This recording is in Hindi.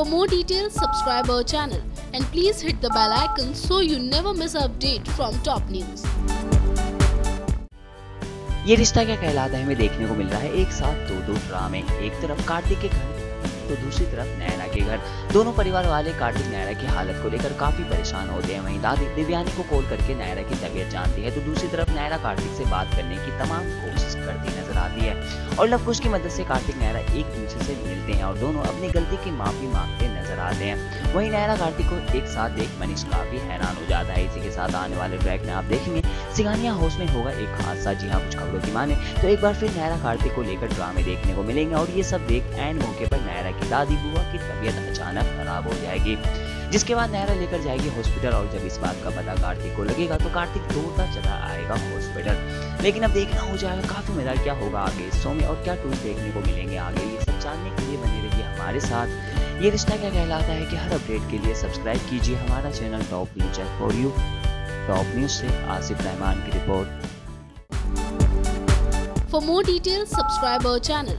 For more details, subscribe our channel and please hit the bell icon so you never miss an update from top news. ये रिश्ता क्या कहलाता है हमें देखने को मिल रहा है एक साथ दो दो ड्रामे एक तरफ़ कार्तिक के घर तो दूसरी तरफ़ नैना के घर। दोनों परिवार वाले कार्तिक नायरा की हालत को लेकर काफ़ी परेशान होते हैं। वहीं दादी दिव्यानी को कॉल करके नायरा की तबीयत जानती है तो दूसरी तरफ़ नायरा कार्तिक से बात करने की तमाम कोशिश करती नज़र आती है। और लवकुश की मदद से कार्तिक नायरा एक दूसरे से मिलते हैं और दोनों अपनी गलती की माफ़ी मांगते नज़र आते हैं। वहीं नायरा कार्तिक को एक साथ देख मनीष काफ़ी हैरान हो जाता है। इसी के साथ आने वाले ट्रैक में आप देखेंगे, सिंगानिया हाउस में होगा एक हादसा। जी हाँ कुछ खबरों की माने। तो एक बार फिर नायरा कार्तिक को लेकर ड्रामे देखने को मिलेंगे और ये सब देख एंड मौके की दादी बुआ की तबीयत अचानक खराब हो जाएगी जिसके बाद नायरा लेकर जाएगी हॉस्पिटल और जब इस बात का पता कार्तिक को लगेगा तो कार्तिक दौड़ता चला आएगा हॉस्पिटल लेकिन अब देखना हो जाएगा काफ़ी मज़ा क्या होगा आगे शो में और क्या टूर देखने को मिलेंगे आगे। ये सब जानने के लिए बने रहिए हमारे साथ। ये रिश्ता क्या कहलाता है कि हर अपडेट के लिए सब्सक्राइब कीजिए हमारा channel top news for you top news से आसिफ रहमान की report For more details, subscribe our channel